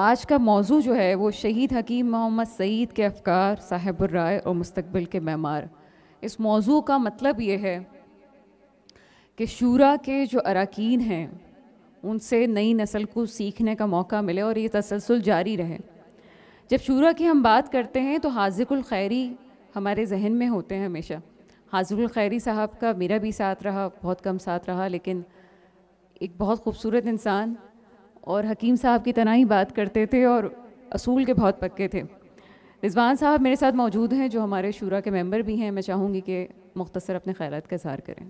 आज का मौजू जो है वो शहीद हकीम मोहम्मद सईद के अफकार साहिबुर्राय और मुस्तकबिल के मैमार इस मौजू का मतलब ये है कि शूरा के जो अरकान हैं, उनसे नई नस्ल को सीखने का मौका मिले और ये तसलसल जारी रहे। जब शूरा की हम बात करते हैं तो हाजिकुल खैरी हमारे जहन में होते हैं हमेशा। हाजिकुल खैरी साहब का मेरा भी साथ रहा, बहुत कम साथ रहा, लेकिन एक बहुत खूबसूरत इंसान और हकीम साहब की तरह ही बात करते थे और असूल के बहुत पक्के थे। रिजवान साहब मेरे साथ मौजूद हैं जो हमारे शुरा के मेंबर भी हैं। मैं चाहूँगी कि मुख्तसर अपने ख्याल का इजहार करें।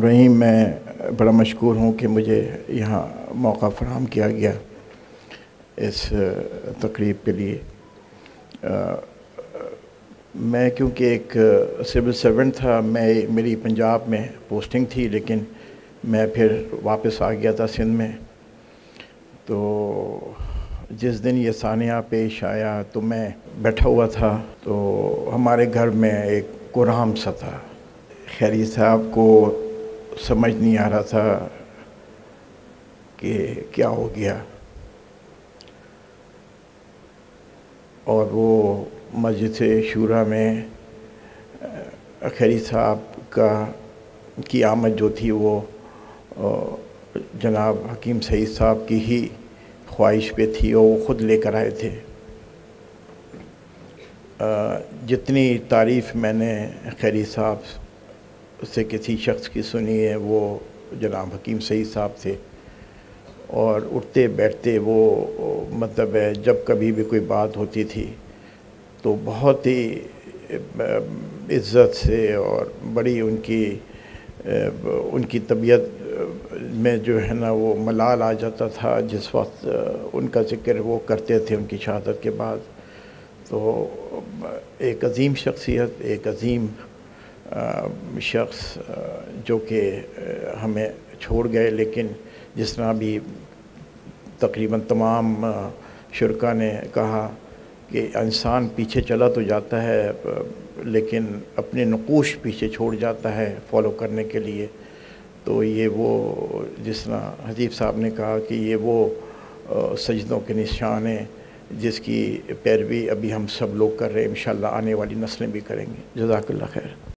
रहीम मैं बड़ा मशहूर हूँ कि मुझे यहाँ मौका फ़राम किया गया इस तकरीब के लिए। आ, मैं क्योंकि एक सिविल सर्वेंट था मैं मेरी पंजाब में पोस्टिंग थी लेकिन मैं फिर वापस आ गया था सिंध में। तो जिस दिन ये सानिया पेश आया तो मैं बैठा हुआ था तो हमारे घर में एक कुराम सा था। खैरी साहब को समझ नहीं आ रहा था कि क्या हो गया। और वो मस्जिद शूरा में खैरी साहब का की आमद जो थी वो जनाब हकीम सईद साहब की ही ख्वाहिश पे थी और वो ख़ुद लेकर आए थे। जितनी तारीफ़ मैंने खैरी साहब से किसी शख्स की सुनी है, वो जनाब हकीम सईद साहब थे। और उठते बैठते वो मतलब है जब कभी भी कोई बात होती थी तो बहुत ही इज़्ज़त से और बड़ी उनकी उनकी तबीयत में जो है ना वो मलाल आ जाता था, जिस वक्त उनका ज़िक्र वो करते थे उनकी शहादत के बाद। तो एक अजीम शख्सियत, एक अजीम शख्स जो कि हमें छोड़ गए, लेकिन जिस तरह भी तकरीबन तमाम शुरा ने कहा कि इंसान पीछे चला तो जाता है लेकिन अपने नकोश पीछे छोड़ जाता है, फॉलो करने के लिए। तो ये वो, जिस तरह हजीब साहब ने कहा कि ये वो सजदों के निशान हैं, जिसकी पैरवी अभी हम सब लोग कर रहे हैं इन आने वाली नस्लें भी करेंगे। जजाकल्ला खैर।